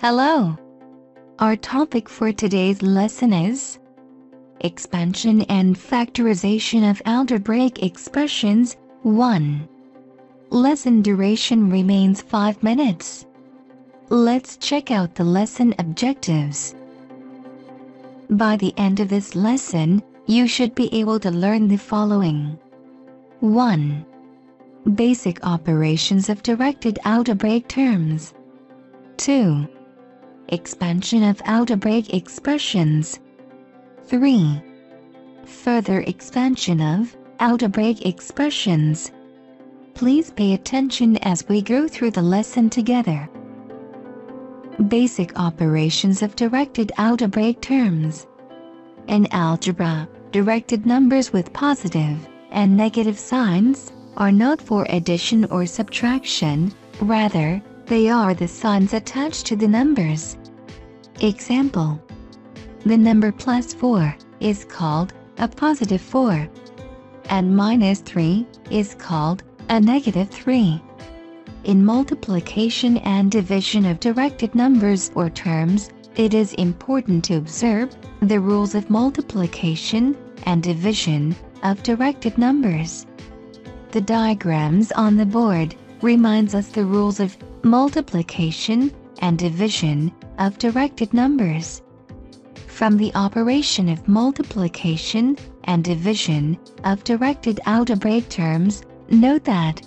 Hello! Our topic for today's lesson is Expansion and Factorization of Algebraic Expressions 1. Lesson duration remains 5 minutes. Let's check out the lesson objectives. By the end of this lesson, you should be able to learn the following 1. Basic operations of directed algebraic terms. 2 expansion of algebraic expressions. 3. Further expansion of algebraic expressions. Please pay attention as we go through the lesson together. Basic operations of directed algebraic terms. In algebra, directed numbers with positive and negative signs are not for addition or subtraction, rather, they are the signs attached to the numbers. Example. The number plus 4 is called a positive 4. And minus 3 is called a negative 3. In multiplication and division of directed numbers or terms, it is important to observe the rules of multiplication and division of directed numbers. The diagrams on the board reminds us the rules of multiplication and division of directed numbers. From the operation of multiplication and division of directed algebraic terms, note that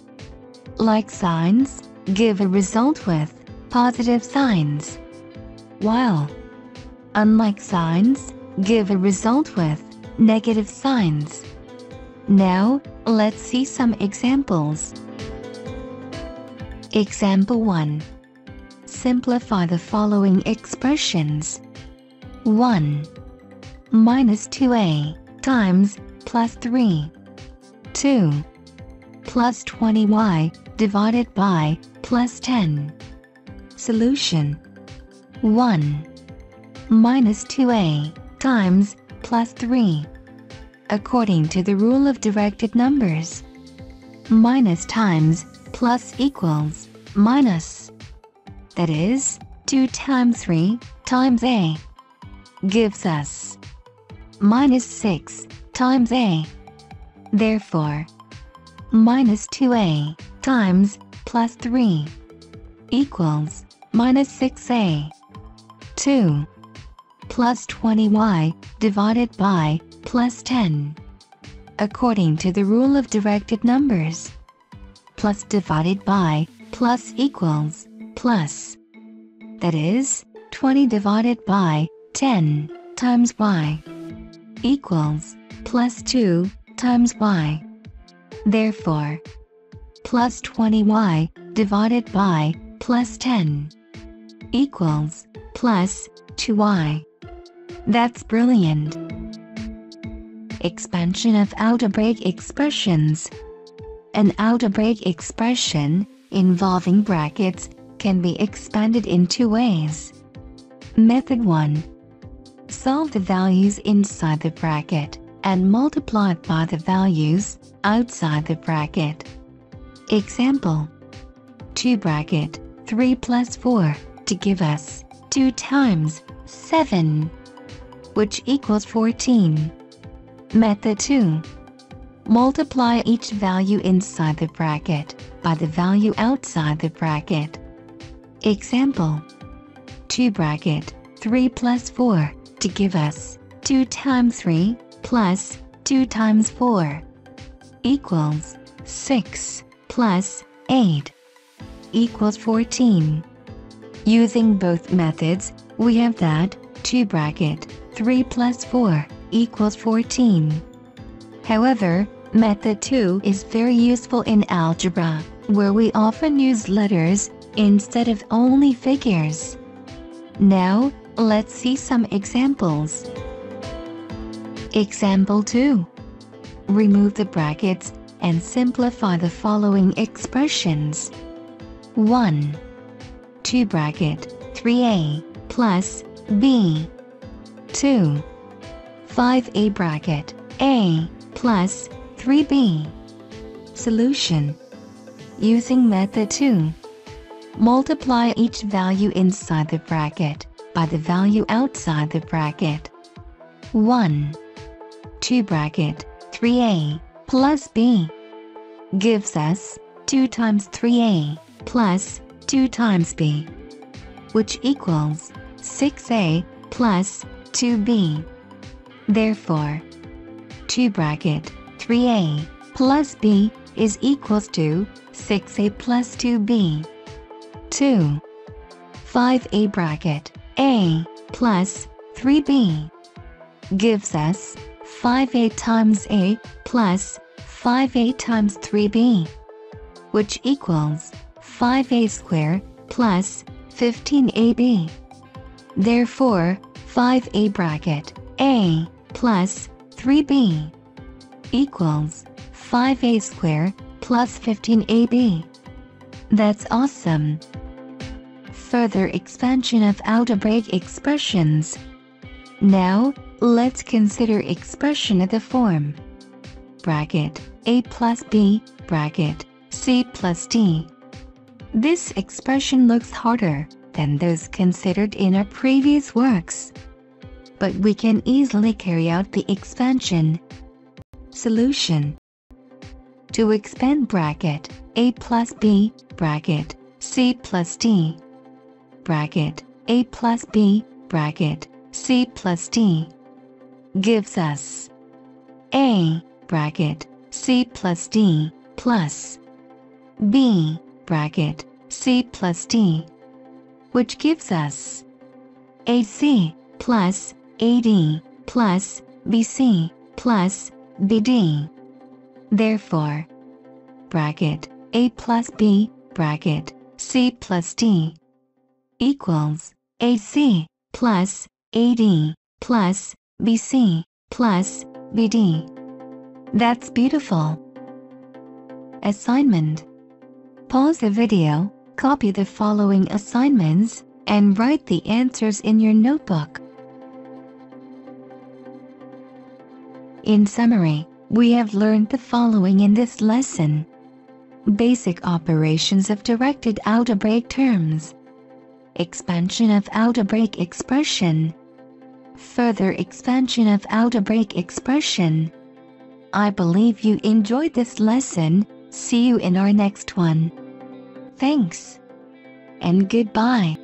like signs give a result with positive signs, while unlike signs give a result with negative signs. Now, let's see some examples. Example 1. Simplify the following expressions. 1. Minus 2a times plus 3. 2. Plus 20y divided by plus 10. Solution. 1. Minus 2a times plus 3. According to the rule of directed numbers. Minus times plus equals minus. That is, 2 times 3 times a gives us minus 6 times a. Therefore, minus 2a times plus 3 equals minus 6a. 2 plus 20y divided by plus 10. According to the rule of directed numbers plus divided by plus equals plus. That is, 20 divided by 10 times y equals plus 2 times y. Therefore, plus 20y divided by plus 10 equals plus 2y. That's brilliant. Expansion of algebraic expressions an algebraic expression, involving brackets, can be expanded in two ways. Method 1. Solve the values inside the bracket, and multiply by the values outside the bracket. Example 2 bracket 3 plus 4 to give us 2 times 7, which equals 14. Method 2 Multiply each value inside the bracket by the value outside the bracket. Example 2 bracket 3 plus 4 to give us 2 times 3 plus 2 times 4 equals 6 plus 8 equals 14. Using both methods, we have that 2 bracket 3 plus 4 equals 14. However, method 2 is very useful in algebra, where we often use letters instead of only figures. Now, let's see some examples. Example 2. Remove the brackets and simplify the following expressions. 1. 2 bracket 3a plus b. 2. 5a bracket a plus 3b. Solution. Using method 2. multiply each value inside the bracket by the value outside the bracket. 1. 2 bracket 3a plus b gives us 2 times 3a plus 2 times b, which equals 6a plus 2b. Therefore, 2 bracket 3a plus b is equals to 6a plus 2b. 2. 5a bracket a plus 3b gives us 5a times a plus 5a times 3b, which equals 5a squared plus 15ab. Therefore, 5a bracket a plus 3b equals 5a squared plus 15ab. That's awesome. Further expansion of algebraic expressions. Now, let's consider expression of the form bracket a plus b bracket c plus d. This expression looks harder than those considered in our previous works. But we can easily carry out the expansion. Solution To expand bracket a plus b bracket c plus d bracket a plus b bracket c plus d gives us a bracket c plus d plus b bracket c plus d which gives us AC plus AD plus BC plus BD. Therefore, bracket A plus B bracket C plus D equals AC plus AD plus BC plus BD. That's beautiful. Assignment. Pause the video Copy the following assignments and write the answers in your notebook. In summary, we have learned the following in this lesson. Basic operations of directed algebraic terms. Expansion of algebraic expression. Further expansion of algebraic expression. I believe you enjoyed this lesson. See you in our next one. Thanks. And goodbye.